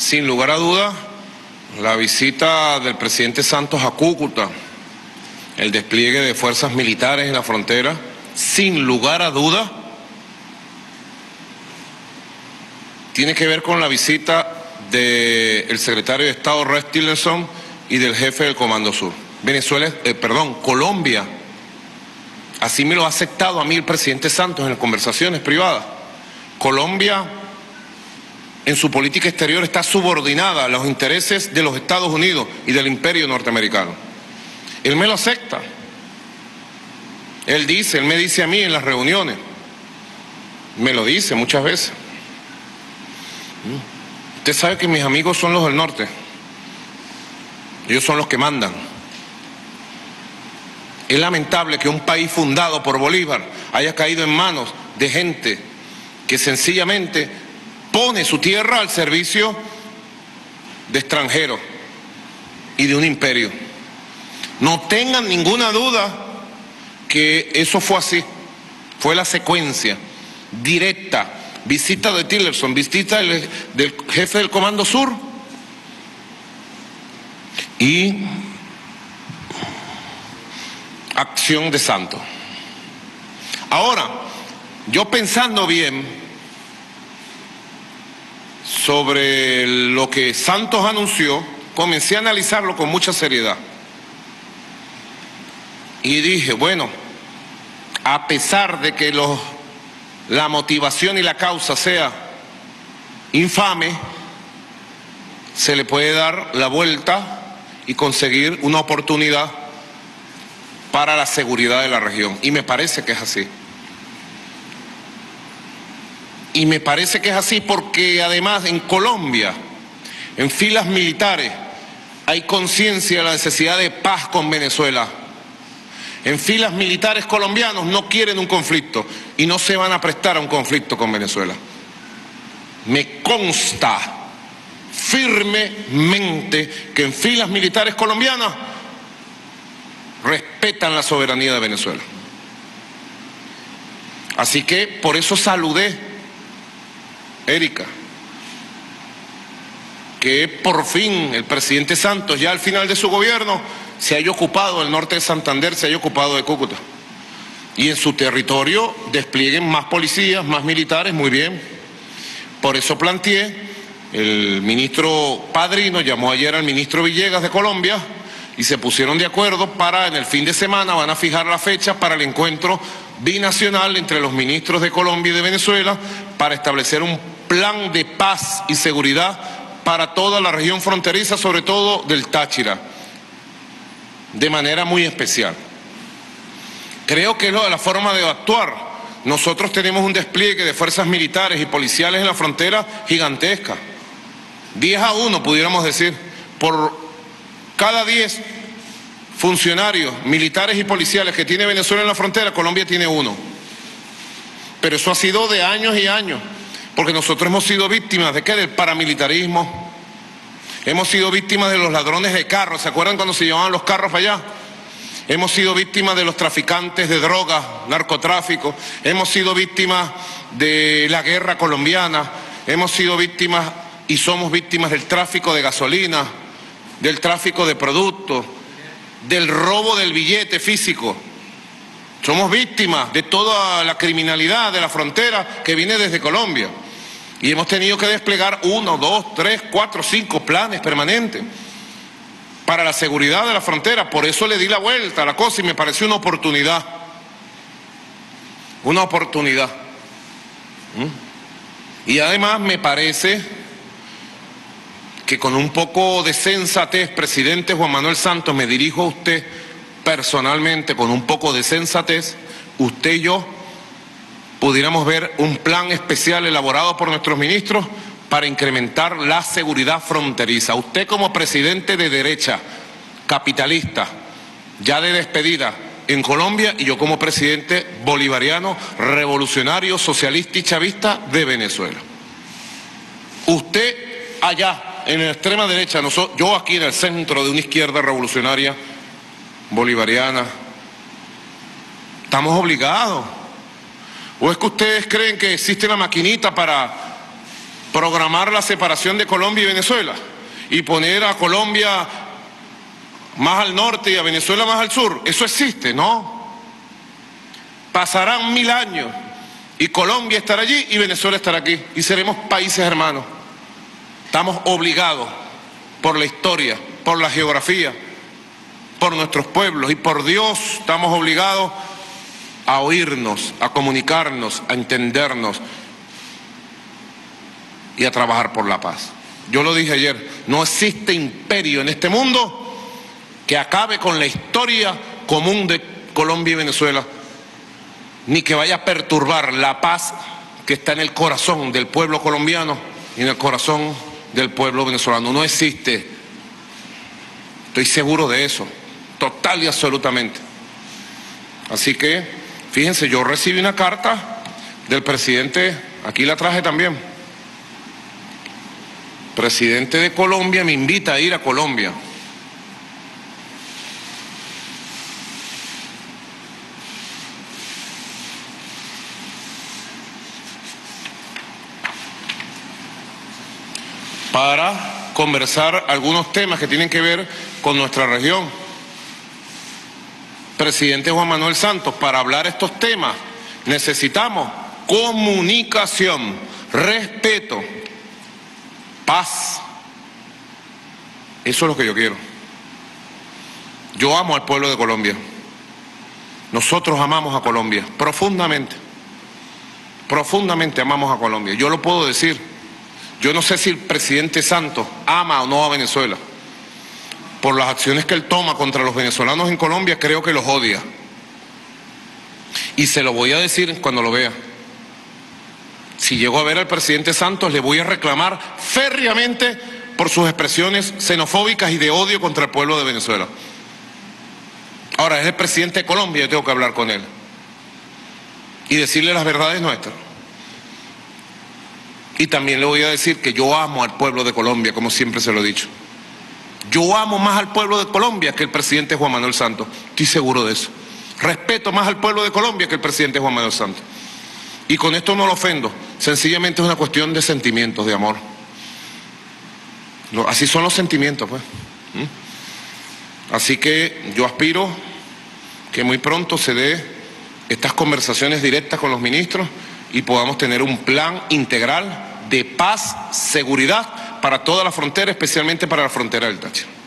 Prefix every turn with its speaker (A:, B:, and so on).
A: Sin lugar a dudas, la visita del presidente Santos a Cúcuta, el despliegue de fuerzas militares en la frontera, sin lugar a dudas, tiene que ver con la visita del secretario de Estado Rex Tillerson y del jefe del Comando Sur. Venezuela, eh, perdón, Colombia, así me lo ha aceptado a mí el presidente Santos en las conversaciones privadas. Colombia en su política exterior está subordinada a los intereses de los Estados Unidos y del imperio norteamericano. Él me lo acepta. Él dice, él me dice a mí en las reuniones, me lo dice muchas veces. Usted sabe que mis amigos son los del norte. Ellos son los que mandan. Es lamentable que un país fundado por Bolívar haya caído en manos de gente que sencillamente pone su tierra al servicio de extranjeros y de un imperio. No tengan ninguna duda que eso fue así, fue la secuencia directa. Visita de Tillerson, visita del, del jefe del Comando Sur y acción de santo. Ahora, yo pensando bien, sobre lo que Santos anunció, comencé a analizarlo con mucha seriedad. Y dije, bueno, a pesar de que los, la motivación y la causa sea infame, se le puede dar la vuelta y conseguir una oportunidad para la seguridad de la región. Y me parece que es así. Y me parece que es así porque además en Colombia, en filas militares, hay conciencia de la necesidad de paz con Venezuela. En filas militares colombianos no quieren un conflicto y no se van a prestar a un conflicto con Venezuela. Me consta firmemente que en filas militares colombianas respetan la soberanía de Venezuela. Así que por eso saludé Erika, que por fin el presidente Santos, ya al final de su gobierno, se haya ocupado el norte de Santander, se haya ocupado de Cúcuta. Y en su territorio desplieguen más policías, más militares, muy bien. Por eso planteé, el ministro Padrino llamó ayer al ministro Villegas de Colombia y se pusieron de acuerdo para en el fin de semana van a fijar la fecha para el encuentro binacional entre los ministros de Colombia y de Venezuela para establecer un plan de paz y seguridad para toda la región fronteriza, sobre todo del Táchira, de manera muy especial. Creo que es la forma de actuar. Nosotros tenemos un despliegue de fuerzas militares y policiales en la frontera gigantesca. 10 a 1, pudiéramos decir, por cada 10 funcionarios militares y policiales que tiene Venezuela en la frontera, Colombia tiene uno. Pero eso ha sido de años y años. Porque nosotros hemos sido víctimas de qué? Del paramilitarismo. Hemos sido víctimas de los ladrones de carros. ¿Se acuerdan cuando se llevaban los carros allá? Hemos sido víctimas de los traficantes de drogas, narcotráfico. Hemos sido víctimas de la guerra colombiana. Hemos sido víctimas y somos víctimas del tráfico de gasolina, del tráfico de productos, del robo del billete físico. Somos víctimas de toda la criminalidad de la frontera que viene desde Colombia. Y hemos tenido que desplegar uno, dos, tres, cuatro, cinco planes permanentes para la seguridad de la frontera. Por eso le di la vuelta a la cosa y me pareció una oportunidad. Una oportunidad. ¿Mm? Y además me parece que con un poco de sensatez, presidente Juan Manuel Santos, me dirijo a usted personalmente con un poco de sensatez, usted y yo pudiéramos ver un plan especial elaborado por nuestros ministros para incrementar la seguridad fronteriza. Usted como presidente de derecha, capitalista, ya de despedida en Colombia, y yo como presidente bolivariano, revolucionario, socialista y chavista de Venezuela. Usted allá, en la extrema derecha, yo aquí en el centro de una izquierda revolucionaria, bolivariana. Estamos obligados. ¿O es que ustedes creen que existe una maquinita para programar la separación de Colombia y Venezuela y poner a Colombia más al norte y a Venezuela más al sur. Eso existe, ¿no? Pasarán mil años y Colombia estará allí y Venezuela estará aquí y seremos países hermanos. Estamos obligados por la historia, por la geografía, por nuestros pueblos y por Dios estamos obligados a oírnos, a comunicarnos, a entendernos y a trabajar por la paz. Yo lo dije ayer, no existe imperio en este mundo que acabe con la historia común de Colombia y Venezuela, ni que vaya a perturbar la paz que está en el corazón del pueblo colombiano y en el corazón del pueblo venezolano. No existe. Estoy seguro de eso, total y absolutamente. Así que, fíjense, yo recibí una carta del presidente, aquí la traje también. Presidente de Colombia me invita a ir a Colombia. para conversar algunos temas que tienen que ver con nuestra región. Presidente Juan Manuel Santos, para hablar estos temas necesitamos comunicación, respeto, paz. Eso es lo que yo quiero. Yo amo al pueblo de Colombia. Nosotros amamos a Colombia profundamente. Profundamente amamos a Colombia. Yo lo puedo decir. Yo no sé si el presidente Santos ama o no a Venezuela. Por las acciones que él toma contra los venezolanos en Colombia, creo que los odia. Y se lo voy a decir cuando lo vea. Si llego a ver al presidente Santos, le voy a reclamar férreamente por sus expresiones xenofóbicas y de odio contra el pueblo de Venezuela. Ahora, es el presidente de Colombia, yo tengo que hablar con él. Y decirle las verdades nuestras. Y también le voy a decir que yo amo al pueblo de Colombia, como siempre se lo he dicho. Yo amo más al pueblo de Colombia que el presidente Juan Manuel Santos. Estoy seguro de eso. Respeto más al pueblo de Colombia que el presidente Juan Manuel Santos. Y con esto no lo ofendo. Sencillamente es una cuestión de sentimientos, de amor. Así son los sentimientos, pues. ¿Mm? Así que yo aspiro que muy pronto se dé estas conversaciones directas con los ministros y podamos tener un plan integral de paz, seguridad para toda la frontera, especialmente para la frontera del Táchira.